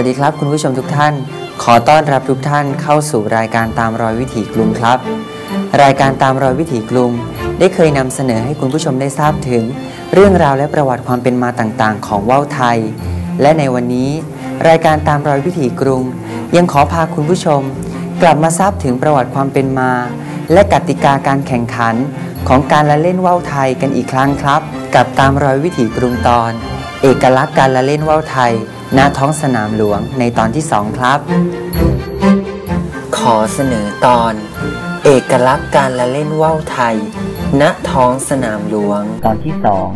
สวัสดีครับคุณผู้ชมทุกท่าน ขอต้อนรับทุกท่านเข้าสู่รายการตามรอยวิถีกรุงครับ รายการตามรอยวิถีกรุงได้เคยนำเสนอให้คุณผู้ชมได้ทราบถึง เรื่องราวและประวัติความเป็นมาต่างๆ ของว่าวไทย และในวันนี้ รายการตามรอยวิถีกรุง ยังขอพาคุณผู้ชม กลับมาทราบถึงประวัติความเป็นมา และกติกาการแข่งขันของการละเล่นว่าวไทยกันอีกครั้งครับ กับตามรอยวิถีกรุงตอน เอกลักษณ์การละเล่นว่าวไทย ณท้องสนามหลวงในตอนที่สองครับ ขอเสนอตอน เอกลักษณ์การละเล่นว่าวไทย ณท้องสนามหลวงตอนที่สอง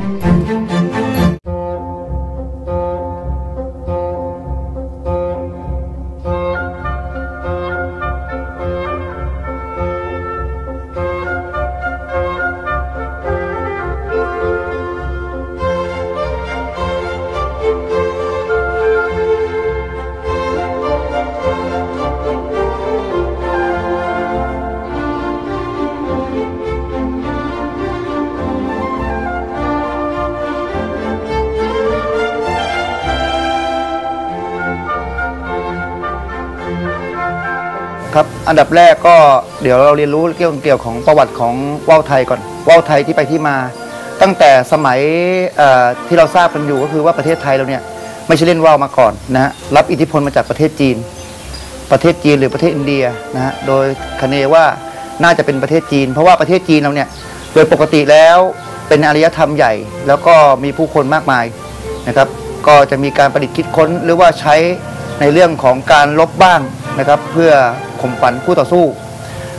อันดับแรกก็เดี๋ยวเราเรียนรู้เกี่ยวเกี่ยวของประวัติของว่าวไทยก่อนว่าวไทยที่ไปที่มา ตั้งแต่สมัยที่เราทราบกันอยู่ก็คือว่าประเทศไทยเราเนี่ยไม่ใช่เล่นว่าวมาก่อนนะฮะรับอิทธิพลมาจากประเทศจีน ประเทศจีนหรือประเทศอินเดียนะฮะโดยคะเนว่าน่าจะเป็นประเทศจีน เพราะว่าประเทศจีนเราเนี่ยโดยปกติแล้วเป็นอารยธรรมใหญ่ แล้วก็มีผู้คนมากมายนะครับ ก็จะมีการประดิษฐ์คิดค้นหรือว่าใช้ในเรื่องของการลบบ้างนะครับ เพื่อ ข่มฝันคู่ต่อสู้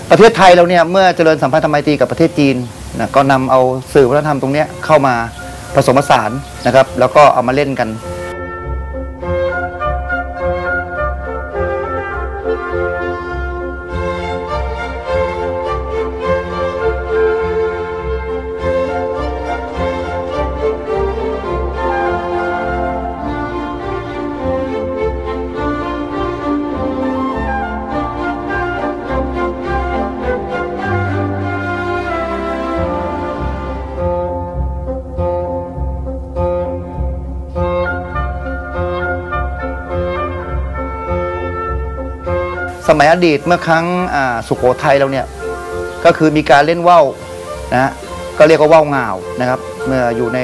ประเทศไทยเราเนี่ยเมื่อเจริญสัมพันธไมตรีกับประเทศจีนนะก็นำเอาสื่อวัฒนธรรมตรงนี้เข้ามาผสมผสานนะครับ แล้วก็เอามาเล่นกัน สมัยอดีตเมื่อครั้งสุโขทัยเราเนี่ยก็คือมีการเล่นว่าวนะฮะก็เรียกว่าว่าวงาวนะครับ เมื่ออยู่ใน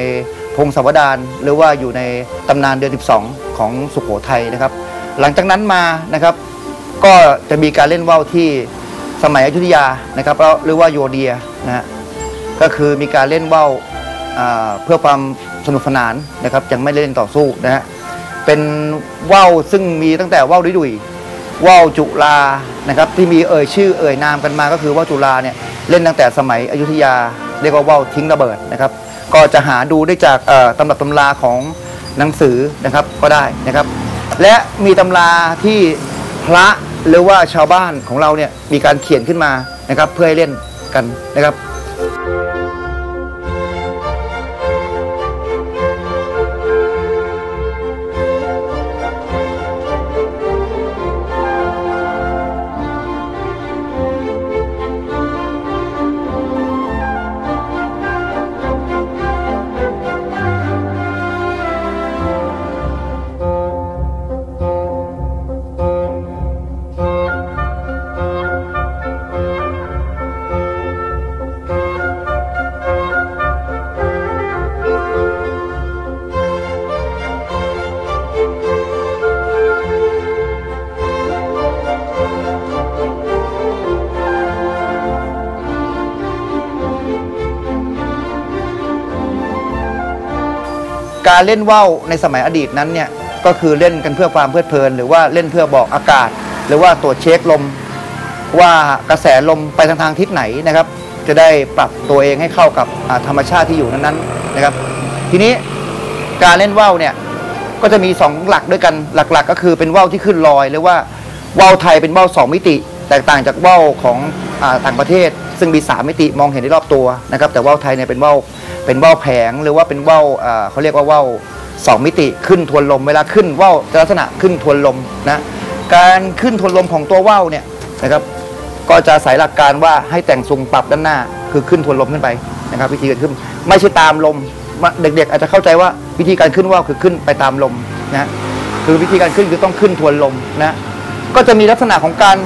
พงศาวดารหรือว่าอยู่ในตำนานเดือน 12 ของสุโขทัยนะครับ หลังจากนั้นมานะครับ ก็จะมีการเล่นว่าวที่สมัยอยุธยานะครับแล้วหรือว่าโยเดียนะฮะก็คือมีการเล่นว่าวเพื่อความสนุกสนานนะครับยังไม่เล่นต่อสู้นะฮะเป็นว่าวซึ่งมีตั้งแต่ว่าวดุย ว่าวจุฬานะครับที่มีเอ่ยชื่อเอ่ยนามกันมาก็คือว่าวจุฬาเนี่ยเล่นตั้งแต่สมัยอยุธยา เรียกว่าว่าวทิ้งระเบิดนะครับก็จะหาดูได้จากตำรับตำราของหนังสือนะครับก็ได้นะครับ และมีตำราที่พระหรือว่าชาวบ้านของเราเนี่ยมีการเขียนขึ้นมานะครับเพื่อให้เล่นกันนะครับ การเล่นว่าวในสมัยอดีตนั้นเนี่ยก็คือเล่นกันเพื่อความเพลิดเพลิน หรือว่าเล่นเพื่อบอกอากาศ หรือว่าตรวจเช็คลม ว่ากระแสลมไปทางทางทิศไหนนะครับ จะได้ปรับตัวเองให้เข้ากับธรรมชาติที่อยู่นั้นๆนะครับ ทีนี้การเล่นว่าวเนี่ยก็จะมีสองหลักด้วยกันหลักๆ ก็คือเป็นว่าวที่ขึ้นลอยหรือว่าว่าวไทยเป็นว่าวสองมิติ แตกต่างจากว่าวของอต่างประเทศ ซึ่งมีสามมิติมองเห็นได้รอบตัวนะครับแต่ว่าวไทยเนี่ยเป็นว่าวเป็นว่าวแผงหรือว่าเป็นว่าวอ่าเขาเรียกว่าว่าวสองมิติขึ้นทวนลมเวลาขึ้นว่าวจะลักษณะขึ้นทวนลมนะการขึ้นทวนลมของตัวว่าวเนี่ยนะครับก็จะอาศัยหลักการว่าให้แต่งทรงปรับด้านหน้าคือขึ้นทวนลมขึ้นไปนะครับวิธีการขึ้นไม่ใช่ตามลมเด็กๆ อาจจะเข้าใจว่าวิธีการขึ้นว่าวคือขึ้นไปตามลมนะคือวิธีการขึ้นคือต้องขึ้นทวนลมนะก็จะมีลักษณะของการ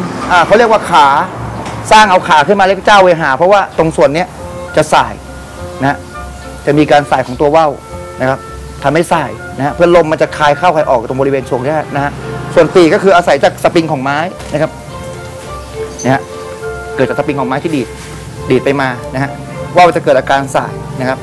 เขาเรียกว่าขา สร้างเอาขาขึ้นมาเรียกเจ้าเวหา เพราะว่าตรงส่วนเนี้ยจะสายนะจะมีการสายของตัวว่าวนะครับทำให้สายนะฮะเพื่อลมมันจะคายเข้าคายออกตรงบริเวณช่วงนี้นะฮะส่วนปีกก็คืออาศัยจากสปริงของไม้นะครับเนี่ยฮะเกิดจากสปริงของไม้ที่ดีดดีดไปมานะฮะว่าวจะเกิดอาการสายนะครับ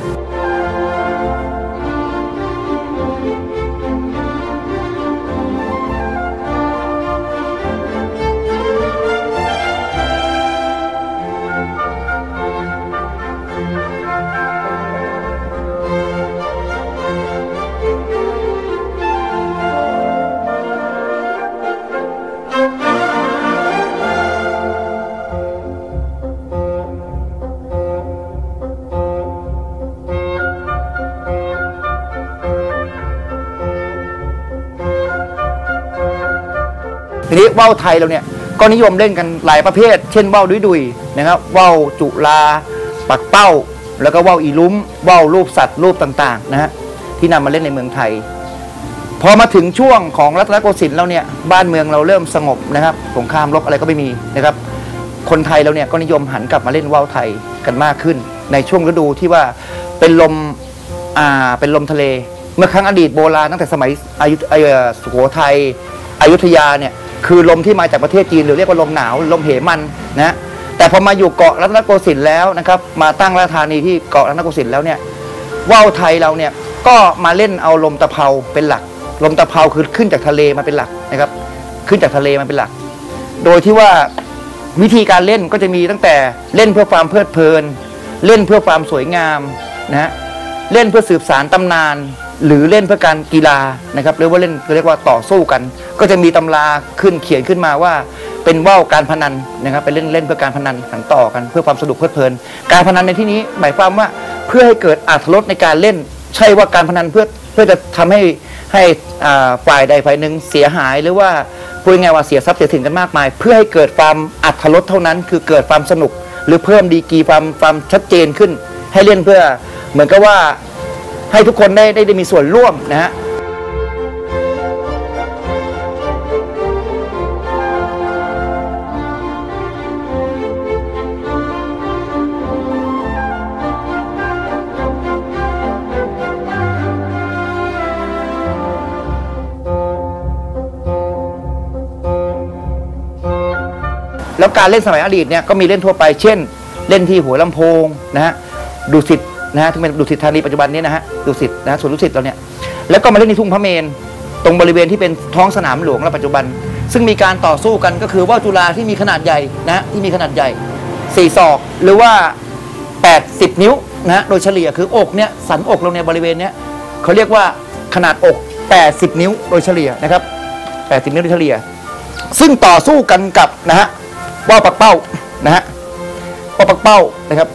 นี้ว่าวไทยเราเนี่ยก็นิยมเล่นกันหลายประเภท เช่นว่าวดุยดุยนะครับว่าวจุลาปักเป้า แล้วก็ว่าวอีลุ้มว่าวรูปสัตว์รูปต่างๆนะฮะที่นำมาเล่นในเมืองไทย พอมาถึงช่วงของรัตนโกสินทร์แล้วเนี่ยบ้านเมืองเราเริ่มสงบนะครับสงครามรบอะไรก็ไม่มีนะครับ คนไทยเราเนี่ยก็นิยมหันกลับมาเล่นว่าวไทยกันมากขึ้น ในช่วงฤดูที่ว่าเป็นลมอ่าเป็นลมทะเล เมื่อครั้งอดีตโบราณตั้งแต่สมัยอายุเอ่อสุโขทัยอยุธยาเนี่ย คือลมที่มาจากประเทศจีนหรือเรียกว่าลมหนาวลมเหมันนะแต่พอมาอยู่เกาะรัตนโกสินทร์แล้วนะครับ มาตั้งราชธานีที่เกาะรัตนโกสินทร์แล้วเนี่ยว่าวไทยเราเนี่ยก็มาเล่นเอาลมตะเภาเป็นหลัก ลมตะเภาคือขึ้นจากทะเลมาเป็นหลักนะครับ ขึ้นจากทะเลมาเป็นหลัก โดยที่ว่าวิธีการเล่นก็จะมีตั้งแต่เล่นเพื่อความเพลิดเพลิน เล่นเพื่อความสวยงามนะฮะเล่นเพื่อสืบสารตำนาน หรือเล่นเพื่อการกีฬานะครับหรือว่าเล่นเรียกว่าต่อสู้กัน ก็จะมีตำราขึ้นเขียนขึ้นมาว่า เป็นว่าวการพนันนะครับไปเล่นเล่นเพื่อการพนันขันต่อกันเพื่อความสนุกเพลิดเพลิน การพนันในที่นี้หมายความว่าเพื่อให้เกิดอรรถรสในการเล่น ใช่ว่าการพนันเพื่อเพื่อจะทำให้ให้อ่าฝ่ายใดฝ่ายหนึ่งเสียหายหรือว่าพูดง่ายว่าเสียทรัพย์เสียสินกันมากมาย เพื่อให้เกิดความอัตรสเท่านั้น คือเกิดความสนุก หรือเพิ่มดีกีความความชัดเจนขึ้น ให้เล่นเพื่อเหมือนกับว่า ให้ทุกคนได้ได้ได้มีส่วนร่วมนะฮะแล้วการเล่นสมัยอดีตเนี่ยก็มีเล่นทั่วไปเช่น เล่นที่หัวลำโพงนะฮะดุสิต นะฮะที่เป็นดุสิตธานีปัจจุบันนี้นะฮะดุสิตนะฮะสวนดุสิตเราเนี่ยแล้วก็มาเล่นที่ทุ่งพระเมรตรงบริเวณที่เป็นท้องสนามหลวงและปัจจุบัน ซึ่งมีการต่อสู้กันก็คือว่าวจุฬาที่มีขนาดใหญ่นะที่มีขนาดใหญ่สี่ศอกหรือว่า 80 นิ้วนะโดยเฉลี่ยคืออกเนี่ยสันอกเราเนี่ยบริเวณเนี้ยเขาเรียกว่าขนาดอก 80 นิ้วโดยเฉลี่ยนะครับ 80 นิ้วโดยเฉลี่ย ซึ่งต่อสู้กันกับนะฮะว่าปักเป้านะฮะว่าปักเป้านะครับ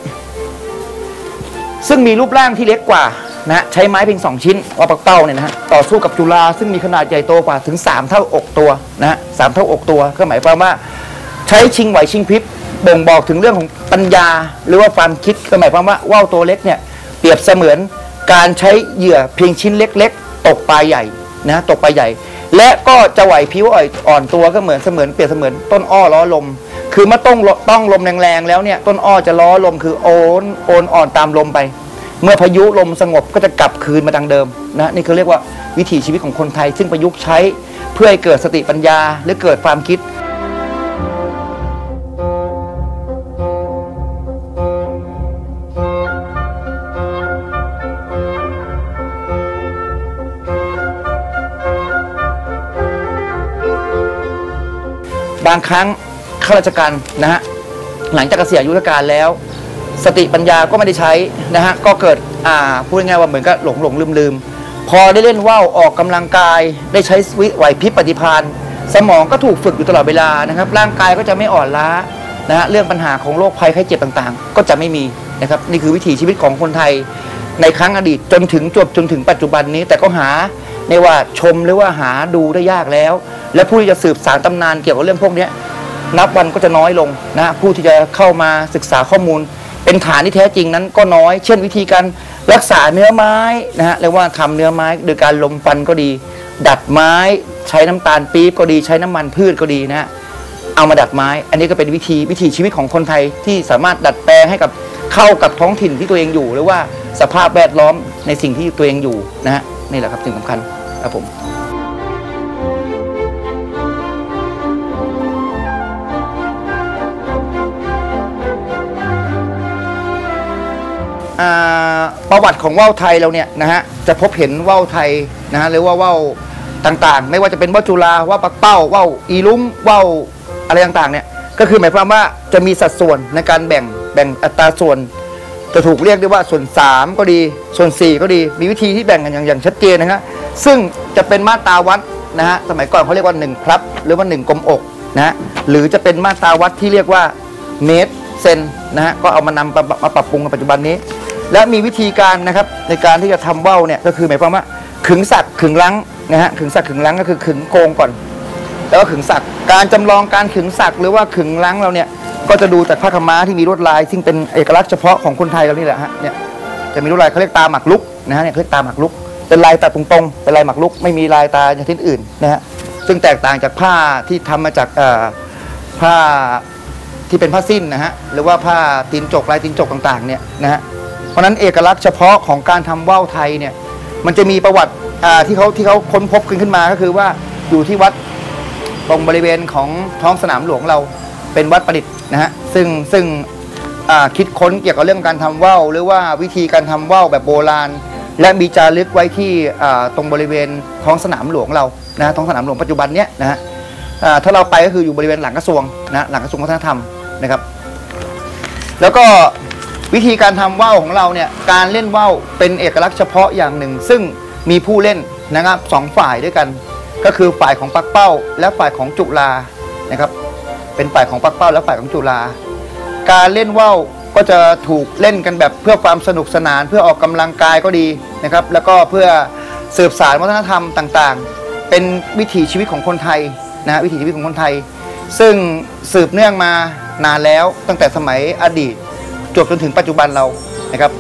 ซึ่งมีรูปร่างที่เล็กกว่านะใช้ไม้เพียงสองชิ้นว่าปักเป้าเนี่ยนะฮะต่อสู้กับจุฬาซึ่งมีขนาดใหญ่โตกว่าถึง 3 เท่าอกตัวนะฮะสามเท่าอกตัวก็หมายความว่า ใช้ชิงไหวชิงพริบบ่งบอกถึงเรื่องของปัญญา หรือว่าความคิดก็หมายความว่าว่าวตัวเล็กเนี่ยเปรียบเสมือนการใช้เหยื่อเพียงชิ้นเล็ก ๆ ตกปลาใหญ่นะตกปลาใหญ่ และก็จะไหวพิ้วอ่อนตัวก็เหมือนเสมือนเปรียบเสมือนต้นอ้อล้อลม คือเมื่อต้องต้องลมแรงๆแล้วเนี่ยต้นอ้อจะล้อลมคือโอนโอนอ่อนตามลมไป เมื่อพายุลมสงบก็จะกลับคืนมาดังเดิมนะนี่คือเรียกว่าวิถีชีวิตของคนไทย ซึ่งประยุกต์ใช้เพื่อให้เกิดสติปัญญาหรือเกิดความคิดบางครั้ง ข้าราชการนะฮะหลังจากเกษียณอายุราชการแล้ว สติปัญญาก็ไม่ได้ใช้นะฮะก็เกิดอ่าพูดง่ายๆว่าเหมือนกับหลงหลงลืมลืมพอได้เล่นว่าวออกกำลังกายได้ใช้วิไหวพริบปฏิภาณสมองก็ถูกฝึกอยู่ตลอดเวลานะครับ ร่างกายก็จะไม่อ่อนล้านะฮะเรื่องปัญหาของโรคภัยไข้เจ็บต่างๆ ก็จะไม่มีนะครับนี่คือวิถีชีวิตของคนไทยในครั้งอดีตจนถึงจบจนถึงปัจจุบันนี้ แต่ก็หาในว่าชมหรือว่าหาดูได้ยากแล้ว และผู้ที่จะสืบสารตำนานเกี่ยวกับเรื่องพวกนี้ นับวันก็จะน้อยลงนะผู้ที่จะเข้ามาศึกษาข้อมูล เป็นฐานที่แท้จริงนั้นก็น้อย เช่นวิธีการรักษาเนื้อไม้นะฮะเรียกว่าทำเนื้อไม้โดยการลมฟันก็ดี ดัดไม้ใช้น้ำตาลปี๊บก็ดีใช้น้ำมันพืชก็ดีนะฮะเอามาดัดไม้ อันนี้ก็เป็นวิธีวิถีชีวิตของคนไทยที่สามารถดัดแปลงให้กับเข้ากับท้องถิ่นที่ตัวเองอยู่ หรือว่าสภาพแวดล้อมในสิ่งที่ตัวเองอยู่นะฮะนี่แหละครับสิ่งสำคัญครับผม อ่าประวัติของว่าวไทยเราเนี่ยนะฮะจะพบเห็นว่าวไทยนะฮะหรือว่าว่าวต่างๆ ไม่ว่าจะเป็นว่าวจุฬาว่าวปักเป้าว่าวอีลุ้มว่าวอะไรต่างๆเนี่ยก็คือหมายความว่าจะมีสัดส่วนในการแบ่งแบ่งอัตราส่วน จะถูกเรียกได้ว่าส่วน 3 ก็ดีส่วน 4 ก็ดีมีวิธีที่แบ่งกันอย่างอย่างชัดเจนนะฮะซึ่งจะเป็นมาตราวัดนะฮะสมัยก่อนเขาเรียกว่า1ครับ หรือว่า 1กลมอกนะฮะหรือจะเป็นมาตราวัดที่เรียกว่าเมตรเซน นะฮะก็เอามานำมาปรับปรุงในปัจจุบันนี้ และมีวิธีการนะครับในการที่จะทำว่าวเนี่ยก็คือหมายความว่าขึงสักขึงลังนะฮะขึงสักขึงลังก็คือขึงโกงก่อน แล้วก็ขึงสักการจำลองการขึงสักหรือว่าขึงลังเราเนี่ยก็จะดูจากผ้าขม้าที่มีลวดลาย ซึ่งเป็นเอกลักษณ์เฉพาะของคนไทยเรานี่แหละฮะเนี่ยจะมีลวดลายเขาเรียกตาหมักลุกนะฮะเนี่ยเขาเรียกตาหมักลุกเป็นลายตัดตรงๆเป็นลายหมักลุกไม่มีลายตาอย่างที่อื่นนะฮะซึ่งแตกต่างจากผ้าที่ทำมาจากผ้า ที่เป็นผ้าสิ้นนะฮะหรือว่าผ้าตีนจกลายตีนจกต่างๆเนี่ยนะฮะเพราะนั้นเอกลักษณ์เฉพาะของการทำว่าวไทยเนี่ยมันจะมีประวัติที่เขาที่เขาค้นพบขึ้นขึ้นมาก็คือว่าอยู่ที่วัดตรงบริเวณของท้องสนามหลวงเราเป็นวัดประดิษฐ์นะฮะซึ่งซึ่งคิดค้นเกี่ยวกับเรื่องการทำว่าวหรือว่าวิธีการทำว่าวแบบโบราณ และมีจารึกไว้ที่ตรงบริเวณท้องสนามหลวงเรานะท้องสนามหลวงปัจจุบันเนี้ยนะฮะถ้าเราไปก็คืออยู่บริเวณหลังกระทรวงนะหลังกระทรวงวัฒนธรรม นะครับ แล้วก็วิธีการทำว่าวของเราเนี่ยการเล่นว่าวเป็นเอกลักษณ์เฉพาะอย่างหนึ่ง ซึ่งมีผู้เล่นนะครับสองฝ่ายด้วยกัน ก็คือฝ่ายของปักเป้า และฝ่ายของจุฬานะครับ เป็นฝ่ายของปักเป้า และฝ่ายของจุฬาการเล่นว่าวก็จะถูกเล่นกันแบบเพื่อความสนุกสนานเพื่อออกกำลังกายก็ดีนะครับ แล้วก็เพื่อสืบสานวัฒนธรรมต่างๆ เป็นวิถีชีวิตของคนไทยนะวิถีชีวิตของคนไทย ซึ่งสืบเนื่องมา นานแล้วตั้งแต่สมัยอดีตจวบจนถึงปัจจุบันเรานะครับ